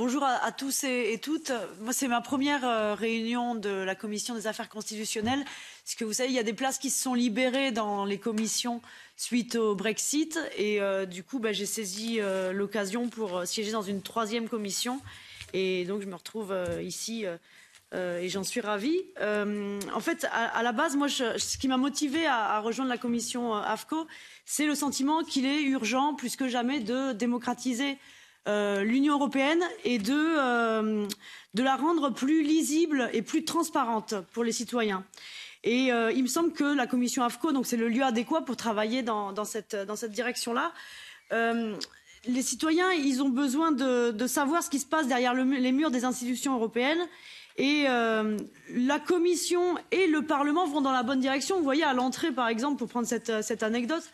bonjour à, tous et, toutes. Moi, c'est ma première euh, réunion de la commission des affaires constitutionnelles. Parce que vous savez, il y a des places qui se sont libérées dans les commissions suite au Brexit. Et euh, du coup, bah, j'ai saisi euh, l'occasion pour siéger dans une troisième commission. Et donc, je me retrouve ici. et j'en suis ravie. en fait, à, la base, moi, ce qui m'a motivé à, à, rejoindre la commission AFCO, c'est le sentiment qu'il est urgent, plus que jamais, de démocratiser euh, l'Union européenne et de, euh, de, la rendre plus lisible et plus transparente pour les citoyens. Et euh, il me semble que la commission AFCO, donc c'est le lieu adéquat pour travailler dans, cette, direction-là. Les citoyens, ils ont besoin de, savoir ce qui se passe derrière le, les murs des institutions européennes. Et la Commission et le Parlement vont dans la bonne direction. Vous voyez, à l'entrée, par exemple, pour prendre cette anecdote,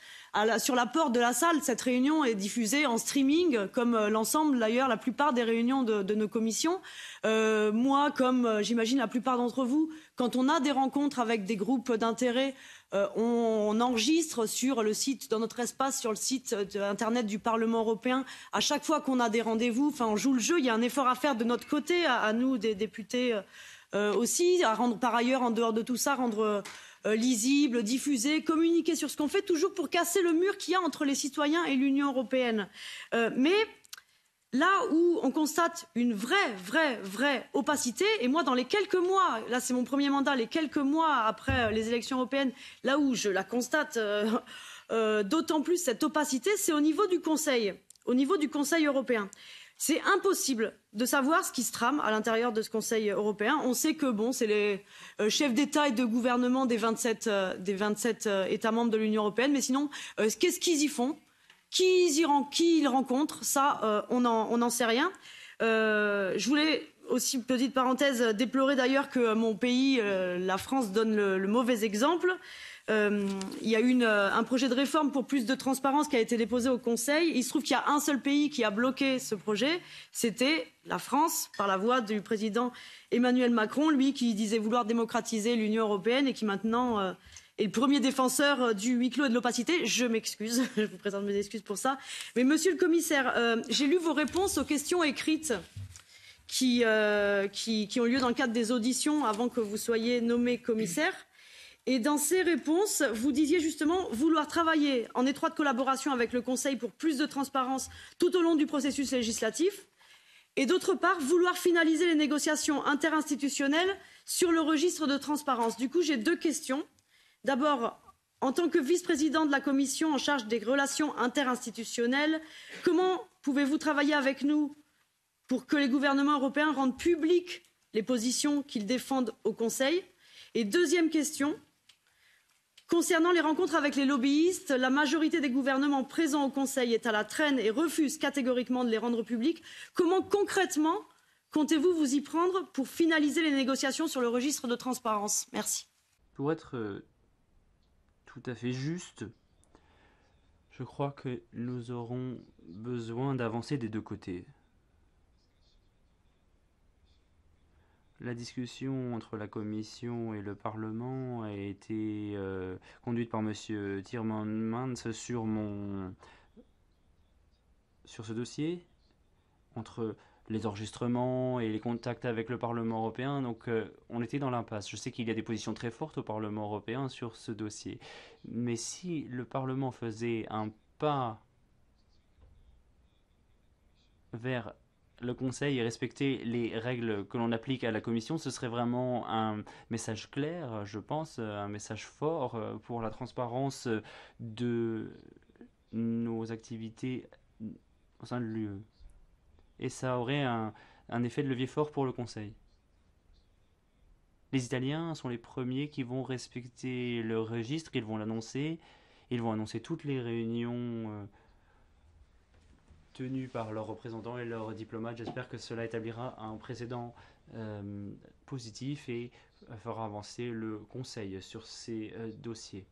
sur la porte de la salle, cette réunion est diffusée en streaming, comme euh, l'ensemble d'ailleurs, la plupart des réunions de, nos commissions. Euh, moi, comme euh, j'imagine la plupart d'entre vous, quand on a des rencontres avec des groupes d'intérêt, euh, on, enregistre sur le site, dans notre espace, sur le site internet du Parlement européen, à chaque fois qu'on a des rendez-vous, enfin, on joue le jeu. Il y a un effort à faire de notre côté, à, à nous, des députés euh, aussi, à rendre par ailleurs, en dehors de tout ça, rendre lisible, diffusé, communiquer sur ce qu'on fait, toujours pour casser le mur qu'il y a entre les citoyens et l'Union européenne. Euh, mais là où on constate une vraie, vraie, vraie opacité, et moi, dans les quelques mois, là c'est mon premier mandat, les quelques mois après les élections européennes, là où je la constate euh, euh, d'autant plus cette opacité, c'est au niveau du Conseil, au niveau du Conseil européen. C'est impossible de savoir ce qui se trame à l'intérieur de ce Conseil européen. On sait que bon, c'est les euh, chefs d'État et de gouvernement des 27, euh, des 27 euh, États membres de l'Union européenne, mais sinon, qu'est-ce qu'ils y font? Qui ils, y, ils rencontrent? Ça, on n'en sait rien. Je voulais aussi, petite parenthèse, déplorer d'ailleurs que mon pays, la France, donne le mauvais exemple. Euh, euh, il y a eu un projet de réforme pour plus de transparence qui a été déposé au Conseil. Il se trouve qu'il y a un seul pays qui a bloqué ce projet, c'était la France, par la voix du président Emmanuel Macron, lui qui disait vouloir démocratiser l'Union européenne et qui maintenant euh, est le premier défenseur du huis clos et de l'opacité. Je m'excuse, je vous présente mes excuses pour ça. Mais monsieur le commissaire, euh, j'ai lu vos réponses aux questions écrites euh, qui, qui ont lieu dans le cadre des auditions avant que vous soyez nommé commissaire. Et dans ces réponses, vous disiez justement vouloir travailler en étroite collaboration avec le Conseil pour plus de transparence tout au long du processus législatif. Et d'autre part, vouloir finaliser les négociations interinstitutionnelles sur le registre de transparence. Du coup, j'ai deux questions. D'abord, en tant que vice-président de la Commission en charge des relations interinstitutionnelles, comment pouvez-vous travailler avec nous pour que les gouvernements européens rendent publiques les positions qu'ils défendent au Conseil? Et deuxième question, Concernant les rencontres avec les lobbyistes, la majorité des gouvernements présents au Conseil est à la traîne et refuse catégoriquement de les rendre publics. Comment concrètement comptez-vous vous y prendre pour finaliser les négociations sur le registre de transparence? Merci. Pour être euh, tout à fait juste, je crois que nous aurons besoin d'avancer des deux côtés. La discussion entre la Commission et le Parlement a été euh, conduite par M. Tiermans sur mon sur ce dossier entre les enregistrements et les contacts avec le Parlement européen. Donc euh, on était dans l'impasse. Je sais qu'il y a des positions très fortes au Parlement européen sur ce dossier. Mais si le Parlement faisait un pas vers le Conseil et respecter les règles que l'on applique à la Commission, ce serait vraiment un message clair, je pense, un message fort pour la transparence de nos activités au sein de l'UE. Et ça aurait un, un effet de levier fort pour le Conseil. Les Italiens sont les premiers qui vont respecter le registre, ils vont l'annoncer, ils vont annoncer toutes les réunions euh, tenus par leurs représentants et leurs diplomates. J'espère que cela établira un précédent euh, positif et fera avancer le Conseil sur ces euh, dossiers.